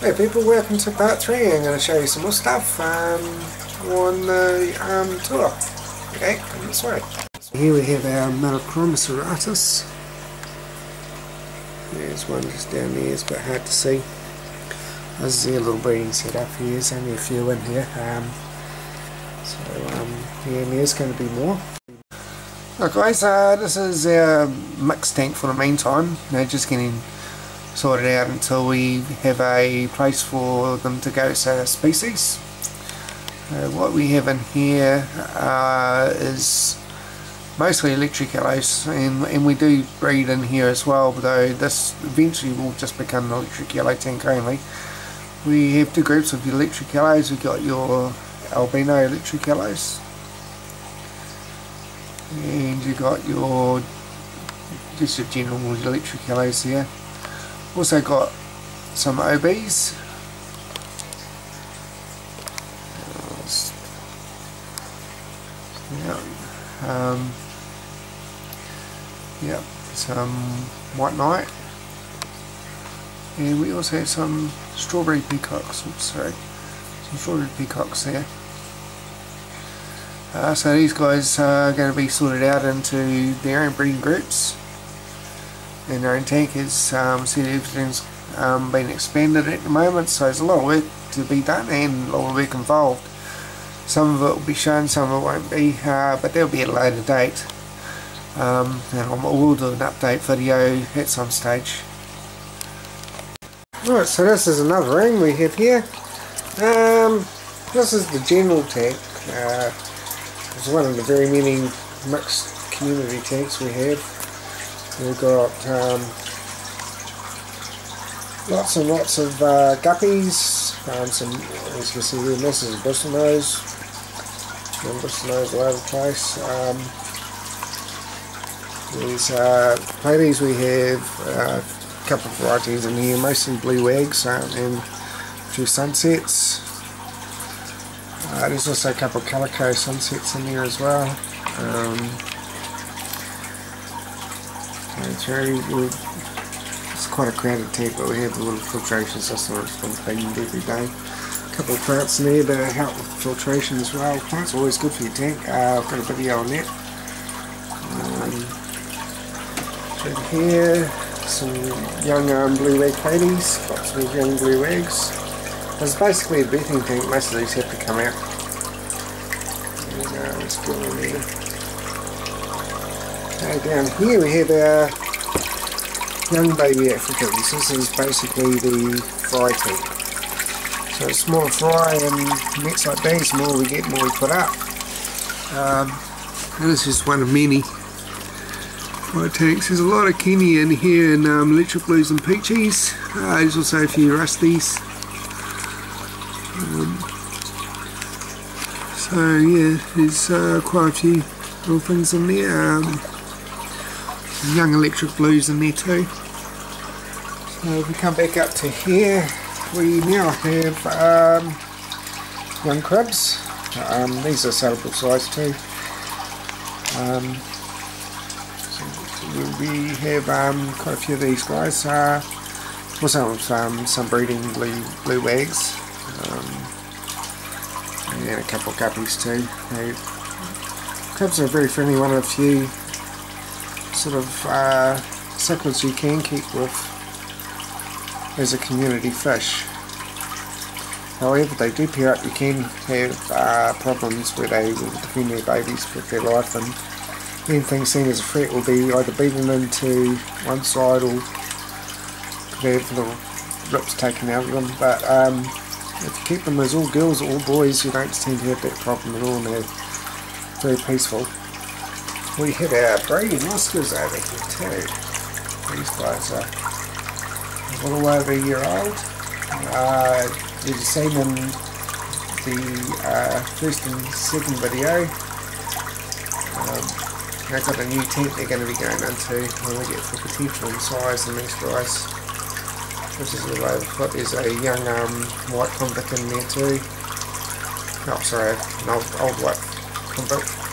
Hey people, welcome to part 3. I'm going to show you some more stuff um, on the um, tour. Okay, come this way. Here we have our Melanochromis auratus. There's one just down there, it's a bit hard to see. This is a little breeding setup here, there's only a few in here. Um, so, um, yeah, there's going to be more. Right guys, uh, this is our mixed tank for the meantime. Now just getting sorted out until we have a place for them to go so species. Uh, what we have in here uh, is mostly electric yellows and, and we do breed in here as well though this eventually will just become an electric yellow tank only. We have two groups of electric yellows, we've got your albino electric yellows and you've got your just your general electric yellows here also got some OBs. Yeah. Um, yeah, some white knight. And we also have some strawberry peacocks. Oops, sorry. Some strawberry peacocks there. Uh, so these guys are going to be sorted out into their own breeding groups and our intake is um, see everything's um, been expanded at the moment so there's a lot of work to be done and a lot of work involved. Some of it will be shown some of it won't be uh, but there'll be at a later date. Um, and I will do an update video at some stage. Right, so this is another ring we have here. Um, this is the general tank uh, it's one of the very many mixed community tanks we have We've got um, lots and lots of uh, guppies, um, some, as you can see here, this is a bristle nose, and bristle nose all over the place. Um, these uh, platies we have uh, a couple of varieties in here, mostly blue eggs and a few sunsets. Uh, there's also a couple of calico sunsets in there as well. Um, it's very, it's quite a crowded tank, but we have a little filtration system that's been cleaned every day. A couple of plants in there to help with filtration as well. Plants are always good for your tank. Uh, I've got a video on that. Um, here, some young um, blue egg ladies, got some young blue eggs. It's basically a beating tank, most of these have to come out. And, uh, let's go in there. Okay, down here we have our young baby Africans. This is basically the fry tank. So it's more fry and nets like these, the more we get, more we put up. Um, this is one of many fry tanks. There's a lot of kenyi in here and um, electric blues and peaches. Uh, there's also a few rusties. Um, so yeah, there's uh, quite a few little things in there. Um, young electric blues in there too. So if we come back up to here, we now have um, young kribs. Um, these are sellable size too. Um, so we have um, quite a few of these guys. Uh, also um, some breeding blue blue eggs. Um, and a couple of guppies too. They, kribs are very friendly, one of the few sort of uh, cichlids you can keep with as a community fish. However, they do pair up, you can have uh, problems where they will defend their babies with their life and anything seen as a threat will be either beaten into one side or have little rips taken out of them. But um, if you keep them as all girls or all boys, you don't tend to have that problem at all and they're very peaceful we hit our breeding Oscars over here too. These guys are a little over a year old. Uh, you've seen in the uh, first and second video. Um, they've got a new tent they're going to be going into when we get the potential and size in these guys. This is all over foot. There's a young um, white convict in there too. Oh, sorry, an old, old white convict.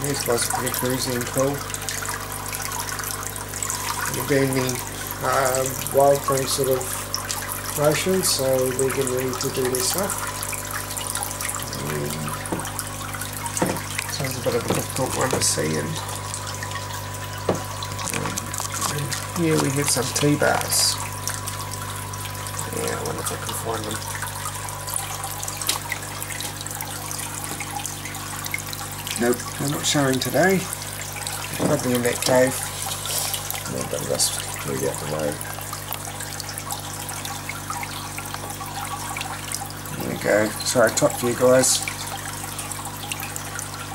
Guys are pretty cruisy and cool. You're doing the um, wild thing sort of motion, so we're getting ready to do this stuff. sounds a bit of a difficult one to see and, um, and here we have some T-bars. Yeah, I wonder if I can find them. They're not showing today. Probably in that cave. No, but that's really up the road. There we go. Sorry, top view guys.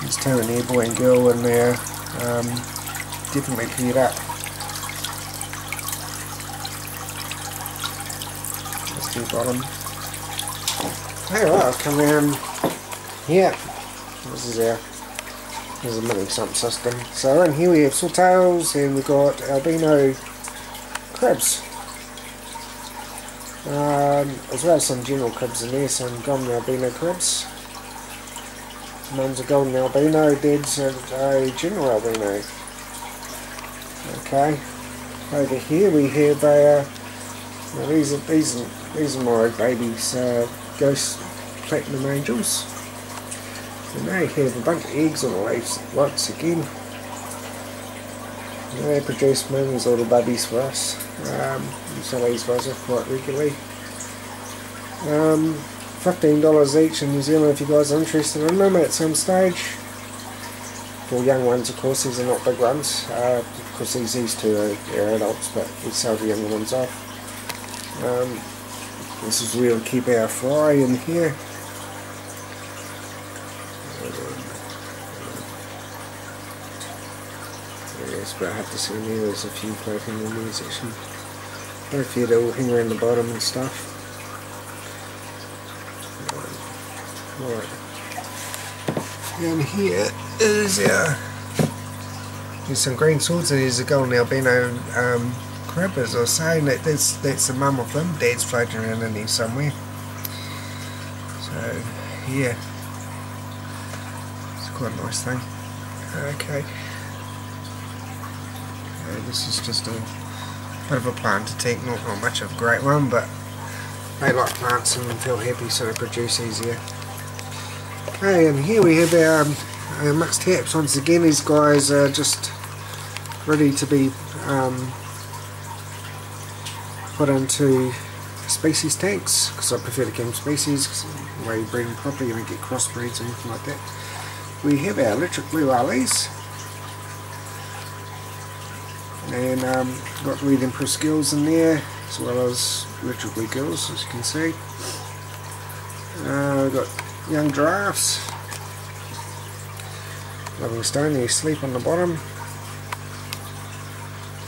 There's two an airboy and girl in there. Um, definitely cleared up. Let's do bottom. Hey, right, I've come around here. This is our there's a mini sump system. So in here we have swordtails and we've got albino kribs. Um, as well as some general kribs in there, some golden albino kribs. Mum's a golden albino, Dad's a, a general albino. Okay. Over here we have uh, now these are these are these are my babies, uh, ghost platinum angels. They have a bunch of eggs on the leaves once again. And they produce millions of little babies for us. Um, we sell these guys off quite regularly. Um, $15 each in New Zealand if you guys are interested in them at some stage. For young ones of course, these are not big ones. Uh, of course these, these two are, are adults but we sell the younger ones off. Um, this is where we keep our fry in here. But I have to say. There's a few floating in there section. A few that will hang around the bottom and stuff. Right. And here is our there's some green swords and there's a golden albino um, krib as I was saying that that's that's the mum of them. Dad's floating around in there somewhere. So yeah. It's quite a nice thing. Okay this is just a bit of a plant to take, not, not much of a great one, but they like plants and feel happy so they produce easier. Okay, and here we have our, um, our mixed haps. Once again, these guys are just ready to be um, put into species tanks because I prefer to keep them species because the way you breed them properly you don't get crossbreeds or anything like that. We have our electric blue Ahlis and um, got reading per skills in there as well as electrically girls as you can see. Uh, got young giraffes. Livingstoni they sleep on the bottom.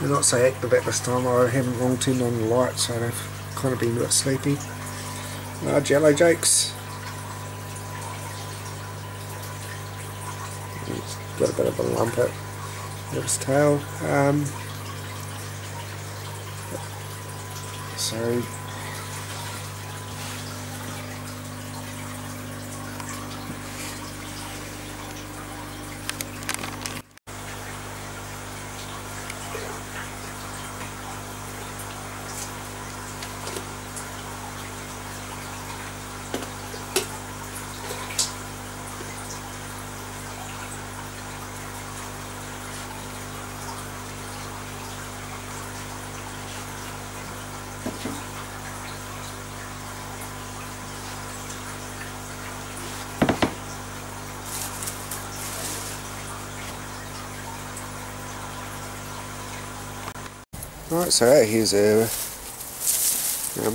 They're not so active at this time I haven't long turned on the light so they've kind of been a bit sleepy. Large yellow jakes. Got a bit of a lump at his tail. Um, sorry. Right, so here's a,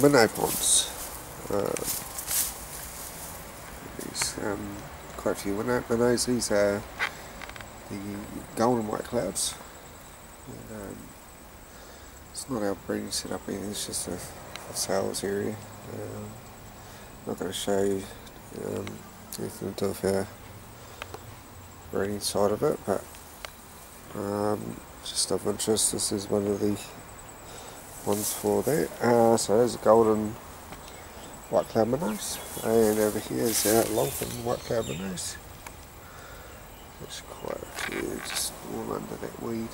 minnow ponds. Um, quite a few minnows. These are the golden white clouds. And, um, it's not our breeding setup either, it's just a, a sales area. Um, not going to show you um, anything of our breeding side of it, but um, just of interest, this is one of the ones for that. Uh, so there's a golden white cloud minnows, and over here is our longfin white cloud minnows. There's quite a few just all under that weed.